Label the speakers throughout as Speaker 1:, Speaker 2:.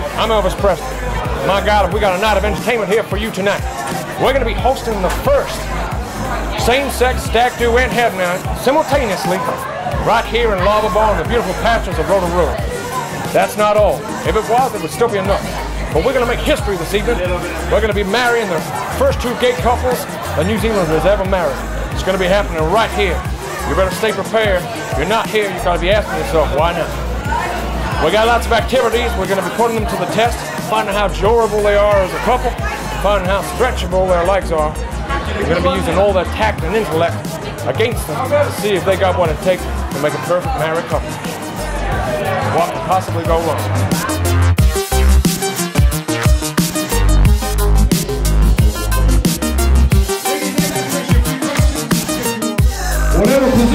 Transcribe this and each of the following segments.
Speaker 1: Elvis Presley. My God, we got a night of entertainment here for you tonight. We're going to be hosting the first same-sex stag and head night simultaneously right here in Lava Bar in the beautiful pastures of Rotorua. That's not all. If it was, it would still be enough. But we're going to make history this evening. We're going to be marrying the first two gay couples a New Zealander has ever married. It's going to be happening right here. You better stay prepared. If you're not here, you've got to be asking yourself, why not? We got lots of activities. We're going to be putting them to the test, finding how durable they are as a couple, finding how stretchable their legs are. We're going to be using all their tact and intellect against them to see if they got what it takes to make a perfect married couple. What could possibly go wrong?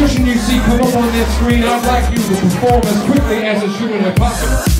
Speaker 2: Position you see come up on this screen, I'd like you to perform as quickly as is humanly possible.